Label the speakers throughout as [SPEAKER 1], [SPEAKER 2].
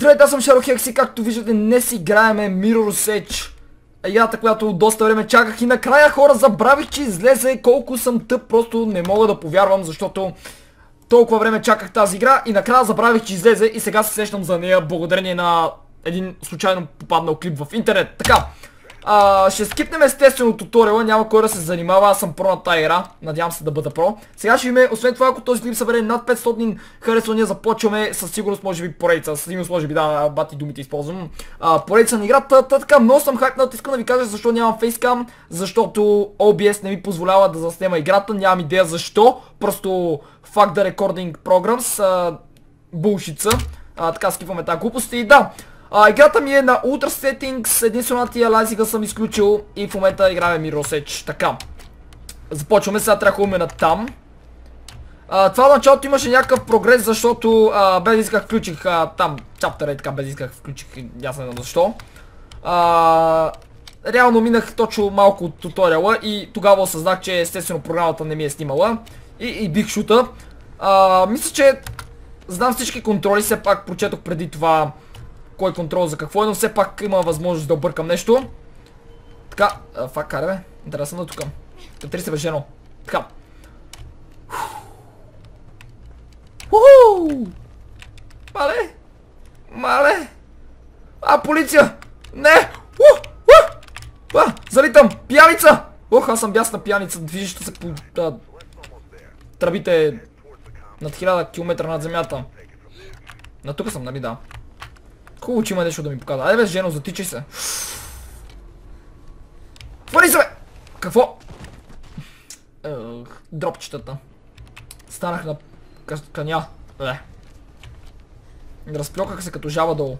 [SPEAKER 1] Здравейте, аз съм Шаро Хекси, както виждате днес играеме Mirror's Edge. Играта, която доста време чаках и накрая хора забравих, че излезе колко съм тъп, просто не мога да повярвам, защото толкова време чаках тази игра и накрая забравих, че излезе и сега се сещам за нея благодарение на един случайно попаднал клип в интернет. Така, а, ще скипнем естествено туториала, няма кой да се занимава, аз съм про на тази игра, надявам се да бъда про. Сега ще имаме, освен това, ако този клип събере над 500 харесвания, започваме със сигурност, може би поредица, със сигурност може би да, бати думите използвам. А, поредица на играта, та, така, много съм хайпнат, искам да ви кажа защо нямам фейскам, защото OBS не ми позволява да заснема играта, нямам идея защо, просто факт да рекординг програмс, булшица. така скипваме тази глупост и да, а, играта ми е на Ultra Settings, единствено тия лайзига съм изключил и в момента играем Edge. Така. Започваме, сега трябва да на там. А, това началото имаше някакъв прогрес, защото а, без исках включих а, там чаптера и така без исках включих, ясно не защо. А, реално минах точно малко от туториала и тогава осъзнах, че естествено програмата не ми е снимала и, и бих шута. А, мисля, че знам всички контроли, все пак прочетох преди това кой контрол за какво е, но все пак има възможност да объркам нещо. Така, фак, каре бе. Интересно да тук. Катри се бе, жено. Така. Уху! Мале! Мале! А, полиция! Не! Ух! Ух! А, залитам! Пияница! Ох, аз съм бясна пияница, движеща се по да, тръбите над 1000 км над земята. На тук съм, нали да? Хубаво, че има нещо да ми показва. Айде бе, жено, затичай се. Хвали се, бе! Какво? дропчетата. Станах на каня. Ле. Разплюках се като жаба долу.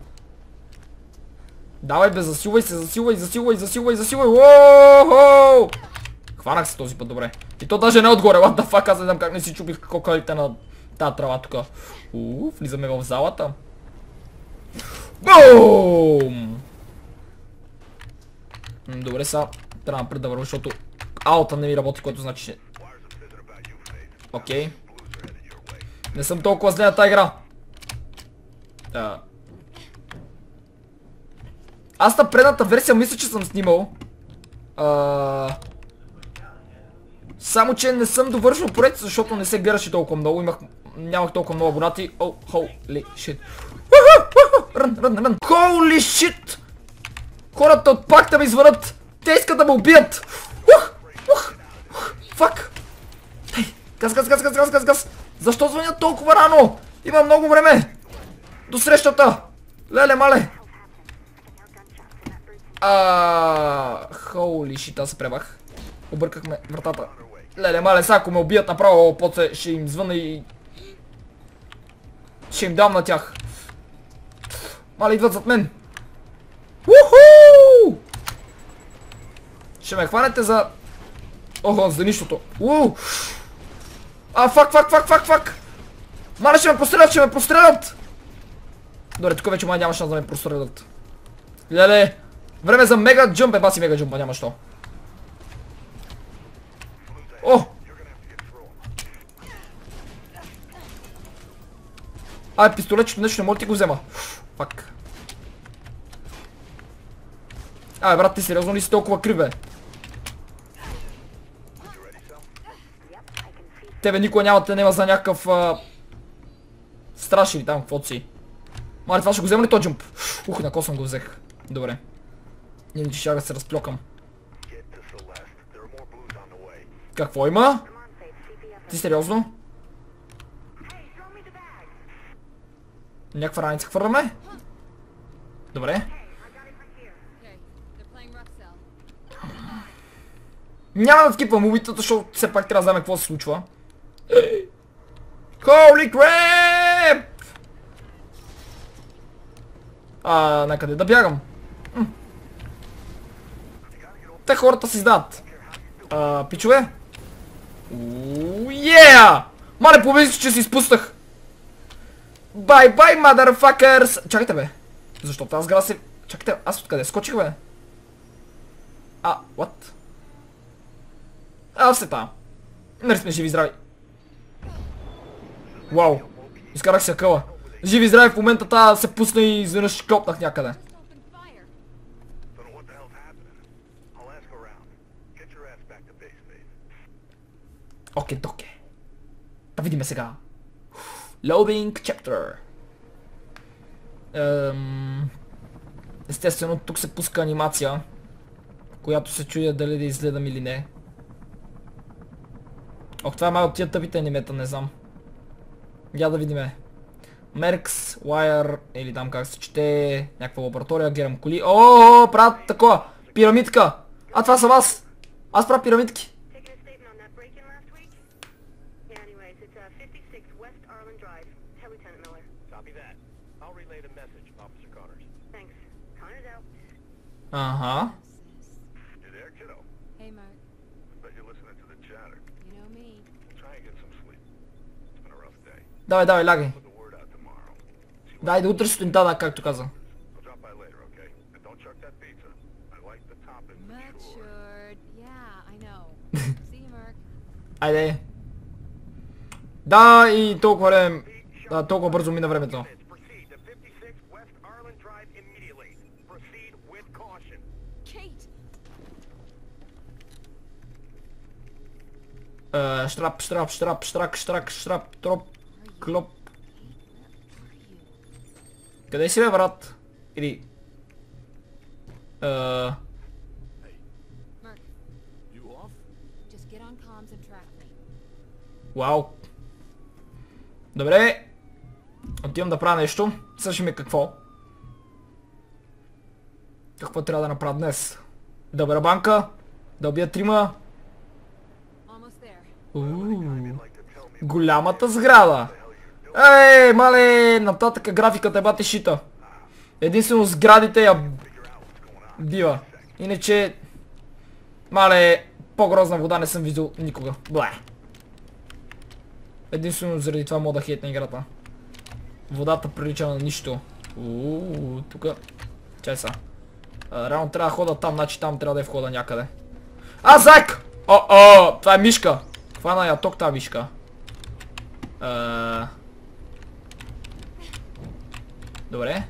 [SPEAKER 1] Давай бе, засилвай се, засилвай, засилвай, засилвай, засилвай. Уоу! Хванах се този път, добре. И то даже не отгоре, what the fuck, аз не знам как не си чупих кокалите на тази трава тук. Уу, влизаме в залата. Бум! Добре, сега трябва напред да вървам, защото аута не ми работи, което значи че... Окей. Не съм толкова зле на тази игра. Аз на предната версия мисля, че съм снимал. А... Само, че не съм довършил проект, защото не се гледаше толкова много. Нямах толкова много абонати. О, holy shit. Рън, рън, рън. Holy shit! Хората от пакта ми звънат. Те искат да ме убият. Ух, ух, ух, фак. газ, газ, газ, газ, газ, газ, газ. Защо звънят толкова рано? Има много време. До срещата. Леле, мале. А, холи шит, аз се пребах. Объркахме вратата. Леле, мале, сега ако ме убият направо, после ще им звъна и... Ще им дам на тях. Мале, идват зад мен. Уху! Ще ме хванете за... Охо, за нищото. Уу! А, фак, фак, фак, фак, фак! Мале, ще ме пострелят, ще ме пострелят! Добре, тук вече май няма шанс да ме пострелят. Леле! Време за мега джъмп, е баси мега джъмпа, няма що. О! Ай, пистолетчето нещо не може да ти го взема. Фак. Абе, брат, ти сериозно ли си толкова крив, бе? Тебе никога няма те нема за някакъв... А... Страш или там, каквото си. Маре, това ще го взема ли то джумп? Ух, на косъм го взех. Добре. Иначе ще да се разплюкам. Какво има? Ти сериозно? Някаква раница хвърляме? Добре. Няма да скипвам убитата, защото все пак трябва да знаме какво се случва. Holy crap! А, накъде да бягам? Те хората си издават. А, пичове? Ууу, yeah! Мале, помислих, че си изпуснах. Бай, бай, motherfuckers! Чакайте, бе. Защо тази сграда се... Чакайте, аз откъде скочих, бе? А, what? А, все там. Нали сме живи здрави. Вау. Изкарах се къла. Живи здрави в момента та се пусна и изведнъж клопнах някъде. Окей, доке. Да видиме сега. Loading chapter. Ем... Естествено, тук се пуска анимация, която се чуя дали да изгледам или не. Ох, това е малко тия тъпите анимета, не знам. Я да видиме. Меркс, Wire, или там как се чете, някаква лаборатория, гледам коли. О, правят такова, пирамидка. А, това съм аз. Аз правя пирамидки.
[SPEAKER 2] Taking
[SPEAKER 1] Давай, давай, лягай. Дай до утре сутринта, да, както каза. Айде. Да, и толкова време... Да, толкова бързо мина времето.
[SPEAKER 3] Proceed to 56 West Arlen Drive immediately. Proceed with caution.
[SPEAKER 4] Kate!
[SPEAKER 1] Е, штрап, штрап, штрап, штрак, штрак, штрап, троп, клоп. Къде си бе, брат? Или...
[SPEAKER 4] Me.
[SPEAKER 1] Вау. Добре. Отивам да правя нещо. Също ми какво. Какво трябва да направя днес? Да бъда банка. Да убия трима. Ууу. Голямата сграда. Ей, мале, нататък графиката е бати шита. Единствено сградите я бива. Иначе, мале, по-грозна вода не съм виждал никога. Бле. Единствено заради това мога да хейтна играта. Водата прилича на нищо. Ууу, тука. Чай са. Реално трябва да хода там, значи там трябва да е входа някъде. А, зайк! О, о, това е мишка. Хвана я ток тази мишка. А... Добре.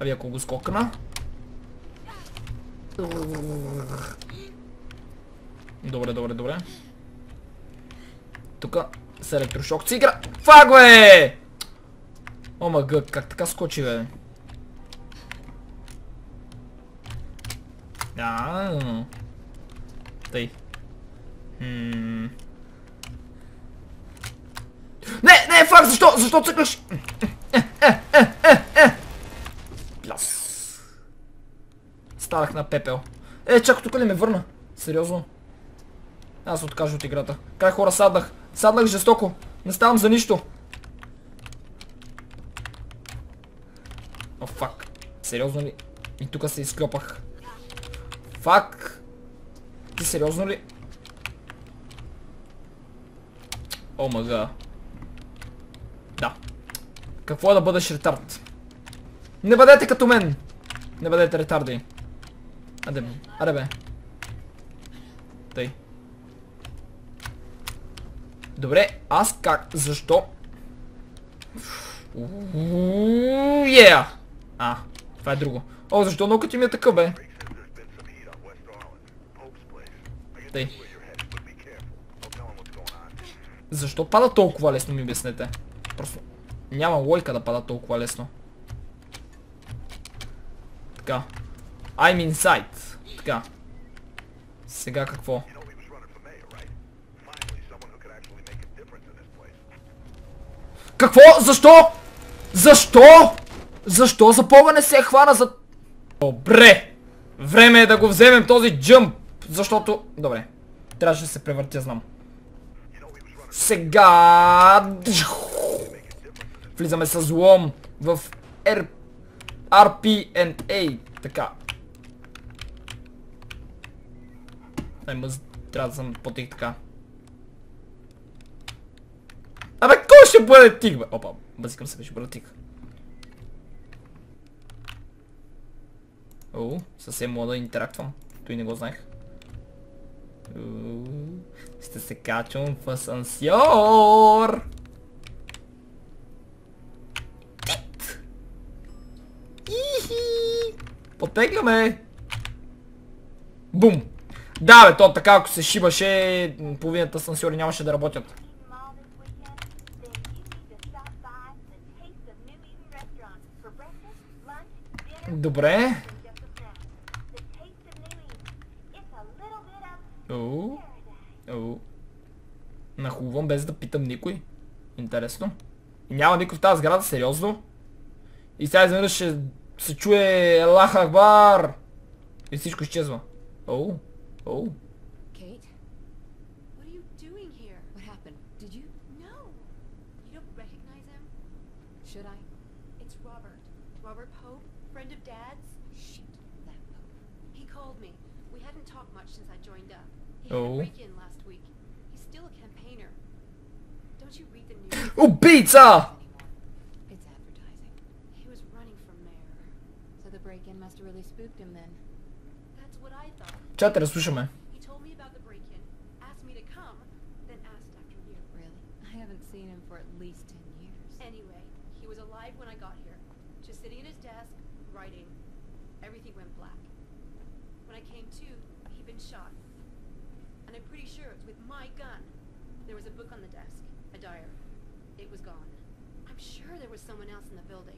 [SPEAKER 1] Аби ако го скокна. Добре, добре, добре. Тука с електрошок си игра. Това го е! Ома гък, как така скочи бе? А. Тъй. Не, не, фак, защо? Защо цъкаш? Пляс. Станах на пепел. Е, чакай, тук ли ме върна? Сериозно? Аз откажа от играта. Край хора, саднах. Саднах жестоко. Не ставам за нищо. О, фак. Сериозно ли? И тук се изклепах. Фак. Ти сериозно ли? О, мага. Да. Какво е да бъдеш ретард? Не бъдете като мен! Не бъдете ретарди. Аде. Аде бе. Тъй. Добре, аз как? Защо? Ууу! А, това е друго. О, защо науката ми е такъв, бе? Защо пада толкова лесно, ми обяснете? Просто няма лойка да пада толкова лесно. Така. I'm inside. Така. Сега какво? Какво? Защо? Защо? Защо за Бога не се хвана за... Добре! Време е да го вземем този джъмп, защото... Добре. Трябваше да се превъртя, знам. Сега... Влизаме с лом в R... RP&A. Така. Ай, мъз... Трябва да съм по-тих така. Абе, кой ще бъде тих, бе? Опа, базикам се, ще бъде тих. О, съвсем мога да интерактвам. Той не го знаех. Ще се качвам в асансьор. Оттегляме! Бум! Да, бе, то така, ако се шибаше, половината сансиори нямаше да работят. Добре. Оу. Оу. Нахувам без да питам никой. Интересно. И няма никой в тази сграда, сериозно. И сега изведнъж ще се чуе Аллах Акбар. И всичко изчезва. Оу, оу.
[SPEAKER 4] Kate? What are you doing here? What happened? Did you? No! You don't recognize him? Should I? It's Robert. Robert Pope, friend of Dad's. Shoot, that Pope. He called me. We hadn't talked much since I joined up. He had
[SPEAKER 1] Oh.
[SPEAKER 4] a break-in last week. He's still a campaigner. Don't you read the news
[SPEAKER 1] Убийца!
[SPEAKER 4] anymore? spooked him then. That's what I thought.
[SPEAKER 1] Чате, разслушаме.
[SPEAKER 4] He told me about the break-in, asked me to come, then asked after you. Really? I haven't seen him for at least 10 years. Anyway, he was alive when I got here. Just sitting at his desk, writing. Everything went black. When I came to, he'd been shot. And I'm pretty sure it's with my gun. There was a book on the desk, a diary. It was gone. I'm sure there was someone else in the building.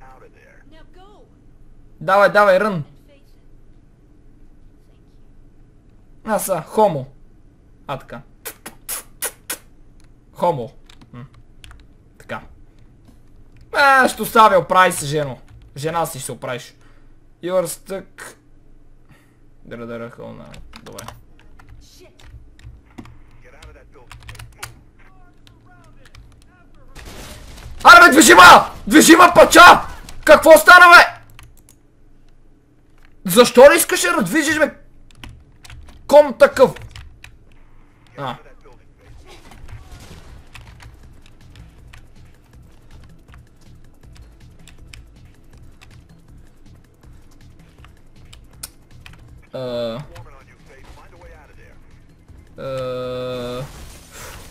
[SPEAKER 3] out of there.
[SPEAKER 4] Now go!
[SPEAKER 1] Давай, давай, рън. Аз са, хомо. А, така. Хомо. М. Така. А, ще оставя, оправи се, жено. Жена си ще се оправиш. You're stuck. Дара, дара, хълна. Добре. Аре, бе, движима! Движима пача! Какво стана, бе? Защо не искаш да раздвижиш, бе? Ком такъв? А.
[SPEAKER 3] there.
[SPEAKER 1] Uh...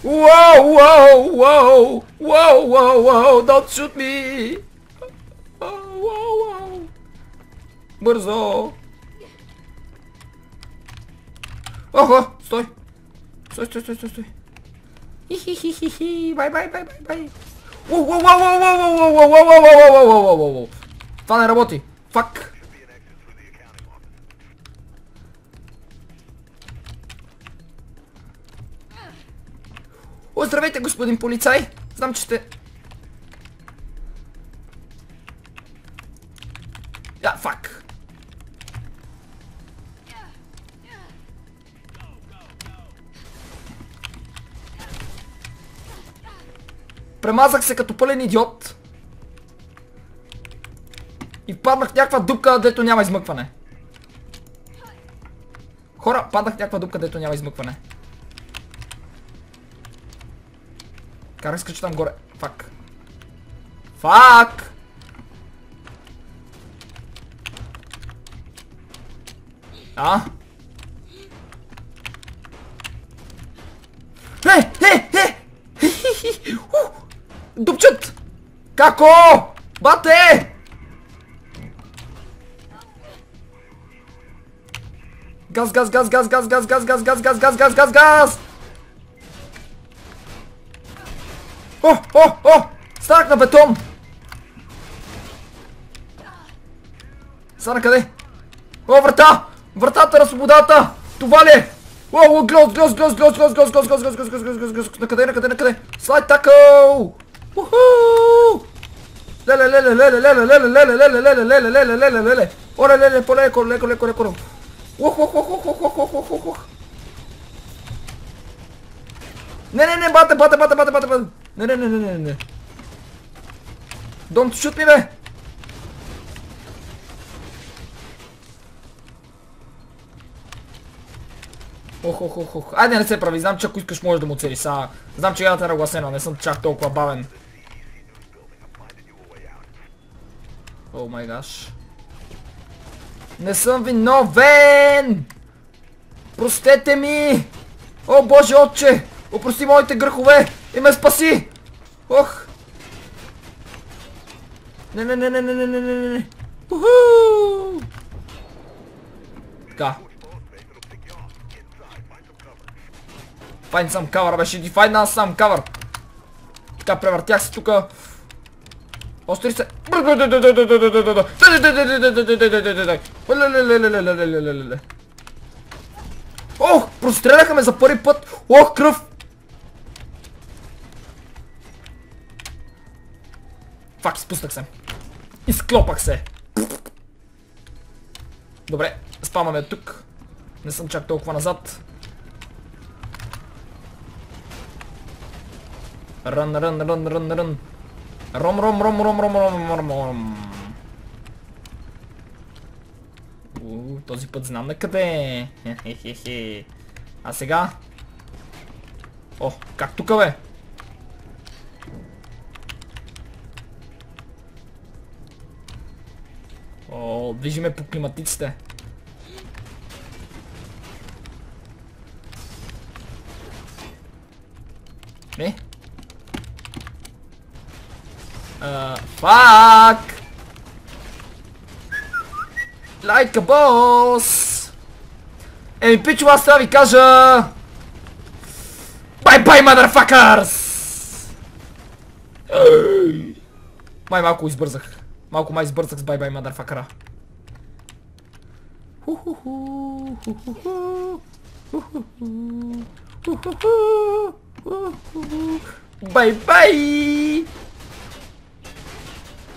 [SPEAKER 1] Whoa, whoa, whoa, whoa, whoa, whoa, don't shoot me! Whoa, whoa, whoa. Бързо! Охо, стой! Стой, стой, стой, стой, стой! Хи-хи-хи-хи, бай, бай, бай, бай, бай! Воу, воу, воу, воу, воу, воу, воу, воу, воу, воу, воу, воу, воу. Това не работи! Фак! О, здравейте, господин полицай! Знам, че сте... Я, фак! Премазах се като пълен идиот. И паднах в някаква дупка, дето няма измъкване. Хора, паднах в някаква дупка, дето няма измъкване. Карах скача там горе. Фак. Фак! А? Е, е, е! Дупчат! Како? Бате! Газ, газ, газ, газ, газ, газ, газ, газ, газ, газ, газ, газ, газ, О, о, о! Станах на бетон! Стана къде? О, врата! Вратата на свободата! Това ли е? О, глоз, глоз, глоз, глоз, глоз, глоз, глоз, глоз, глоз, глоз, глоз, глоз, глоз, на къде, на къде, на къде? Слайд такъл! Уху! Леле, леле, леле, леле, леле, леле, леле, леле, леле, леле, леле, леле. Оле, леле, по-леко, леко, леко, леко. Ох, ох, ох, ох, ох, ох, ох, ох, ох, ох. Не, не, не, бате, бате, бате, бате, бате, бате. Не, не, не, не, не, не. Don't shoot me, бе. Ох, ох, ох, ох. Айде не се прави, знам, че ако искаш можеш да му цели са. Знам, че играта е нагласена, не съм чак толкова бавен. О май гаш. Не съм виновен! Простете ми! О боже отче! Опрости моите грехове и ме спаси! Ох! Не, не, не, не, не, не, не, не, не. Уху! Така. Find some cover, беше ти find us some cover. Така, превъртях се тука. Остри се. Ох, простреляха ме за първи път. Ох, кръв. Фак, изпуснах се. Изклопах се. Добре, спамаме тук. Не съм чак толкова назад. Рън, рън, рън, рън, рън. Ром, ром, ром, ром, ром, ром, ром, ром. У, този път знам на къде е. Хе-хе-хе. А сега? О, как тука бе? Движиме по климатиците. Не? Fuck! Like boss! Еми, пичо, аз трябва ви кажа... Bye, motherfuckers! Май малко избързах. Малко май избързах с bye bye, motherfucker. Бай бай!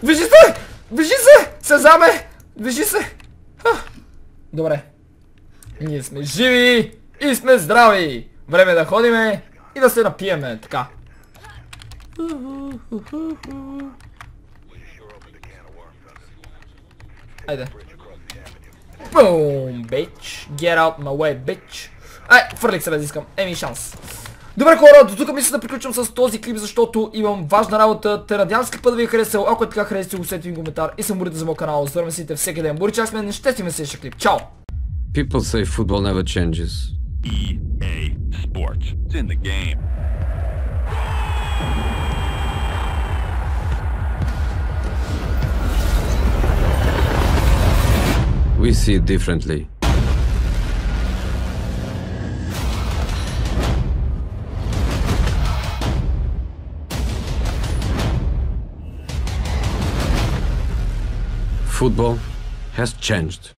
[SPEAKER 1] Движи се! Движи се! Сезаме! Движи се! Ха. Добре. Ние сме живи и сме здрави! Време да ходиме и да се напиеме. Така. Айде. Бум, бич. Get out my way, bitch. Ай, фърлих се без искам. Еми шанс. Добре хора, до тук мисля да приключвам с този клип, защото имам важна работа. Те надявам се път да ви е харесал. Ако е така харесате, оставете ми коментар и се борите за моят канал. Здраве си всеки ден. Бори чак сме, ще си ме следващия клип. Чао!
[SPEAKER 5] People say football never changes.
[SPEAKER 6] EA Sports. It's in the game.
[SPEAKER 5] We see it differently. Football has changed.